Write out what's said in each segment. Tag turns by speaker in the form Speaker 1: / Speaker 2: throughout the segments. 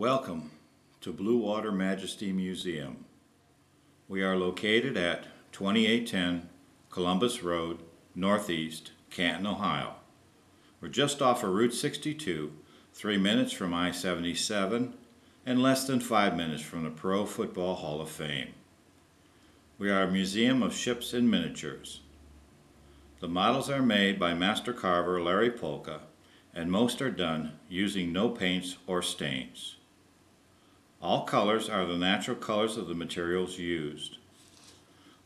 Speaker 1: Welcome to Blue Water Majesty Museum. We are located at 2810 Columbus Road, Northeast, Canton, Ohio. We're just off of Route 62, three minutes from I-77, and less than five minutes from the Pro Football Hall of Fame. We are a museum of ships and miniatures. The models are made by master carver Larry Pulka, and most are done using no paints or stains. All colors are the natural colors of the materials used.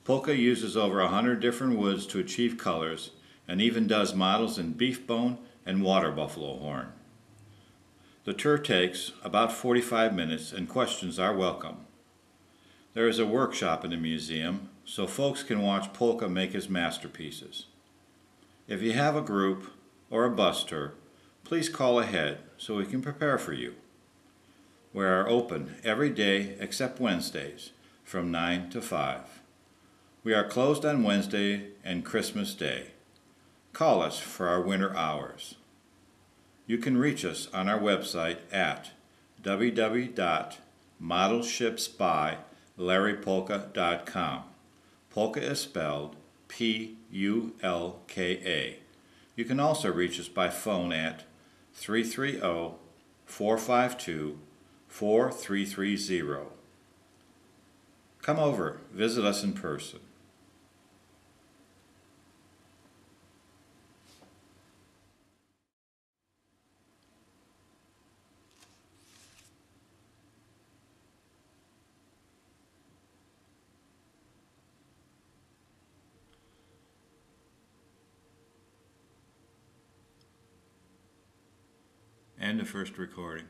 Speaker 1: Pulka uses over a hundred different woods to achieve colors and even does models in beef bone and water buffalo horn. The tour takes about 45 minutes and questions are welcome. There is a workshop in the museum so folks can watch Pulka make his masterpieces. If you have a group or a bus tour, please call ahead so we can prepare for you. We are open every day except Wednesdays from 9 to 5. We are closed on Wednesday and Christmas Day. Call us for our winter hours. You can reach us on our website at www.modelshipsbylarrypulka.com. Pulka is spelled P-U-L-K-A. You can also reach us by phone at 330 452 4330. Come over, visit us in person. And the first recording.